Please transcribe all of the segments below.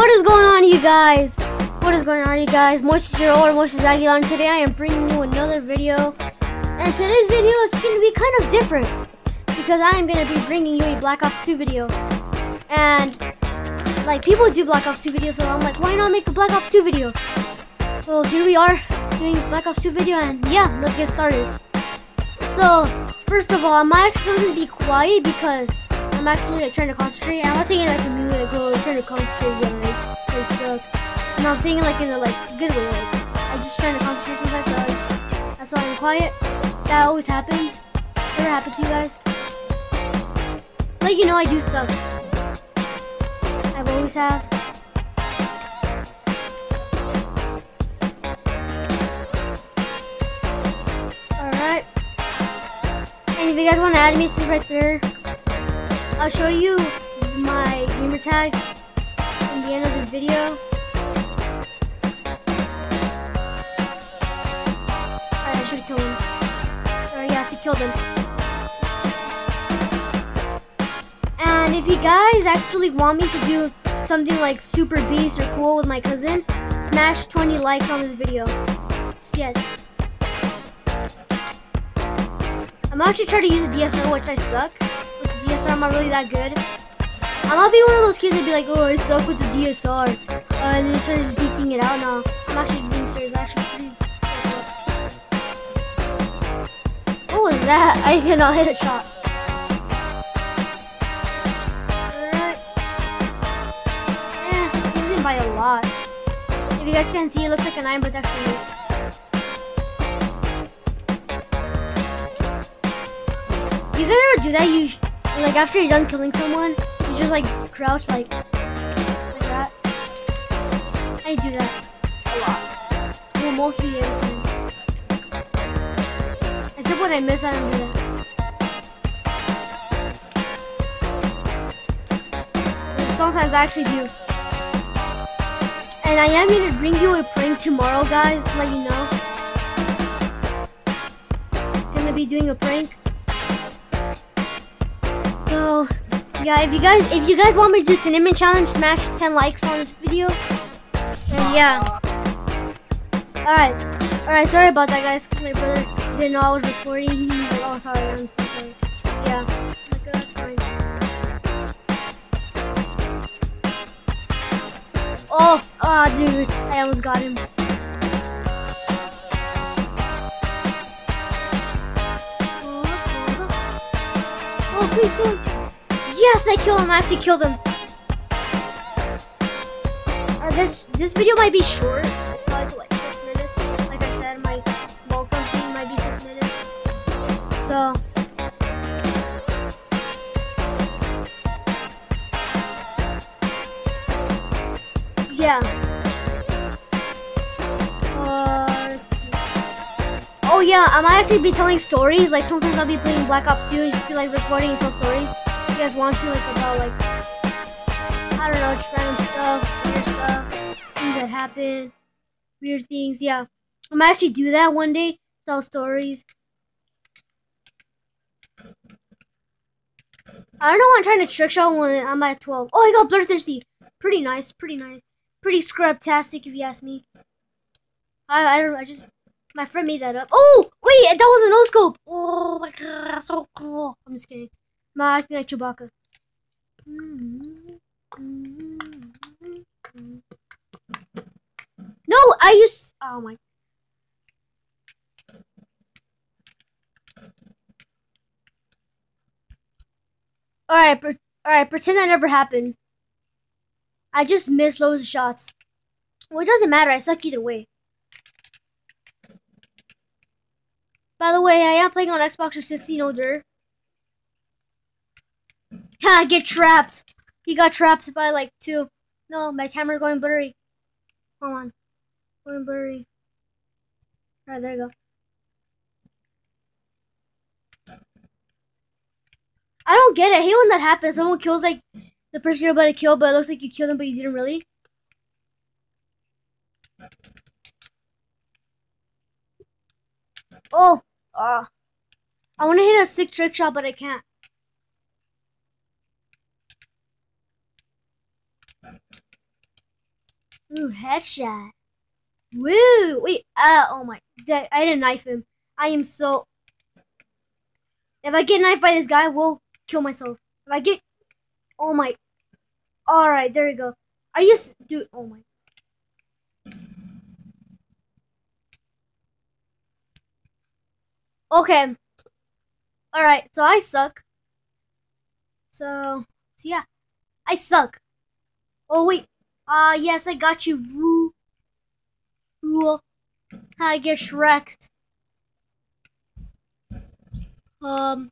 What is going on, you guys? What is going on, you guys? Moises here, or Moises Aguilar, and today I am bringing you another video. And today's video is going to be kind of different because I am going to be bringing you a Black Ops 2 video. And like people do Black Ops 2 videos, so I'm like, why not make a Black Ops 2 video? So here we are doing Black Ops 2 video, and yeah, let's get started. So first of all, I might actually be quiet because I'm actually like trying to concentrate. I'm not saying it like a mood like oh trying to concentrate when I play stuff. No, I'm saying it like in a like good way. Like I'm just trying to concentrate sometimes. So, like, that's why I'm quiet. That always happens. Never happened to you guys. Like you know, I do suck. I've always have. Alright. And if you guys want to add me, it's right there. I'll show you my gamer tag in the end of this video. Alright, I should killed him. Alright, yes, he killed him. And if you guys actually want me to do something like super beast or cool with my cousin, smash 20 likes on this video. Yes. I'm actually trying to use a DSR, which I suck. DSR, I'm not really that good. I'm not be one of those kids that be like, oh, I suck with the DSR. Uh, and then start just beasting it out. No, I'm actually being serious. Actually, pretty. What was that? I cannot hit a shot. Alright. Eh, losing by a lot. If you guys can see, it looks like a 9, but it's actually 8. You guys ever do that? You like after you're done killing someone, you just like crouch like like that. I do that a lot. Well, mostly every time. Except when I miss, I don't do that. sometimes I actually do. And I am going to bring you a prank tomorrow, guys, to let you know. Gonna be doing a prank. So, yeah, if you guys if you guys want me to do cinnamon challenge, smash 10 likes on this video. And yeah. Alright. Alright, sorry about that guys. My brother didn't know I was recording. Like, oh sorry, I'm so sorry. Yeah. Oh, ah, oh, dude, I almost got him. Oh, please don't. Yes, I killed him. I actually killed him. Uh, this this video might be short, probably like six minutes. Like I said, my welcome thing might be six minutes. So. Yeah. Yeah, I might actually be telling stories. Like sometimes I'll be playing Black Ops 2 and just be like recording and tell stories If you guys want to, like about like I don't know, just random stuff, weird stuff, things that happen, weird things. Yeah, I might actually do that one day. Tell stories. I don't know. why I'm trying to trick shot when I'm at 12. Oh, I got bloodthirsty. Pretty nice. Pretty nice. Pretty scrubtastic, if you ask me. I I don't. I just my friend made that up. Oh wait, that was a no scope. Oh my god, that's so cool. I'm just kidding. Ma acting like Chewbacca. No, I used. Oh my. All right, all right. Pretend that never happened. I just missed loads of shots. Well, it doesn't matter. I suck either way. By the way, I am playing on Xbox 360, no dirt. Ha, get trapped. He got trapped by like two. No, my camera going blurry. Hold on. Going blurry. Alright, there you go. I don't get it. I hate when that happens. Someone kills like the person you're about to kill, but it looks like you killed them, but you didn't really. Oh, uh, I want to hit a sick trick shot, but I can't. Ooh, headshot. Woo! Wait, uh, oh my, that, I didn't knife him. I am so... If I get knifed by this guy, we'll kill myself. If I get... Oh my... Alright, there we go. Are you... Dude, oh my... Okay. Alright, so I suck. So, so yeah. I suck. Oh, wait. Uh, yes, I got you. Woo. Woo. I get wrecked. Um.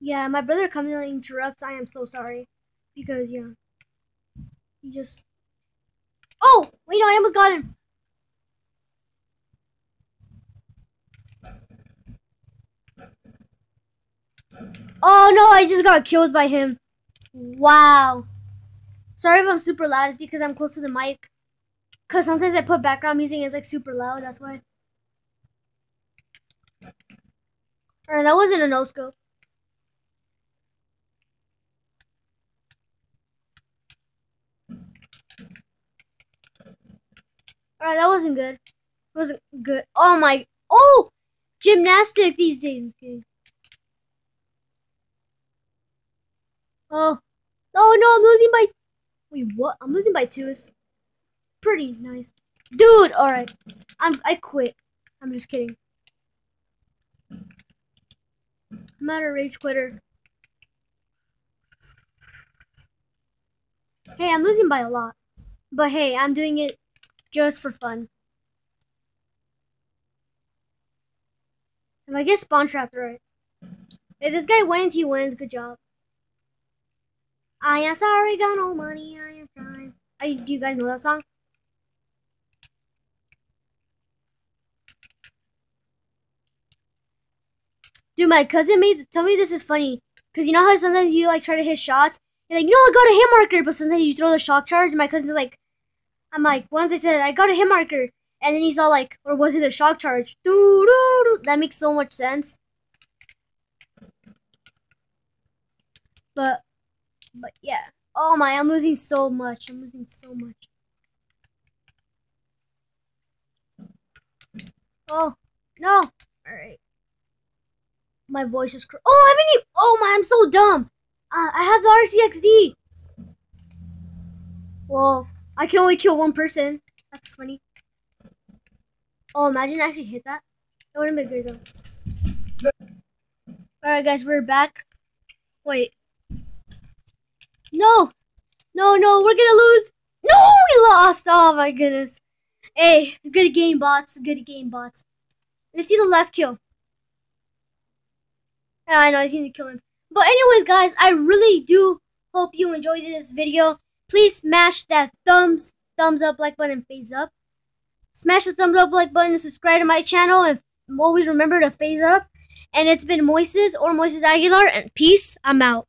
Yeah, my brother coming and interrupts. I am so sorry. Because, yeah. He just... Oh! Wait, no, I almost got him. Oh no, I just got killed by him. Wow. Sorry if I'm super loud. It's because I'm close to the mic. Because sometimes I put background music and it's like super loud. That's why. Alright, that wasn't a no-scope. Alright, that wasn't good. It wasn't good. Oh my. Oh! Gymnastic these days. Oh. Oh no, I'm losing by. Wait, what? I'm losing by two. Pretty nice. Dude, alright. I'm I quit. I'm just kidding. I'm not a rage quitter. Hey, I'm losing by a lot. But hey, I'm doing it just for fun. If I get spawn trapped right. If this guy wins, he wins. Good job. Ah, I am sorry, got no money, I am trying. Are do you guys know that song? Dude, my cousin made tell me this is funny. Cause you know how sometimes you like try to hit shots? You're like, you know I got a hit marker, but sometimes you throw the shock charge and my cousin's like I'm like, once I said I got a hit marker and then he's all like, or was it a shock charge? Doo, doo, doo. That makes so much sense. But but yeah. Oh my, I'm losing so much. I'm losing so much. Oh, no. Alright. My voice is... oh, I haven't even... Oh my, I'm so dumb. Uh, I have the RCXD. Well, I can only kill one person. That's funny. Oh, imagine I actually hit that. That would have been good though. Alright guys, we're back. Wait. No! No, no, we're gonna lose! No, we lost! Oh my goodness. Hey, good game, bots. Good game, bots. Let's see the last kill. I know, he's gonna kill him. But anyways, guys, I really do hope you enjoyed this video. Please smash that thumbs, thumbs up, like button, phase up. Smash the thumbs up, like button, and subscribe to my channel. And always remember to phase up. And it's been Moises or Moises Aguilar. And peace. I'm out.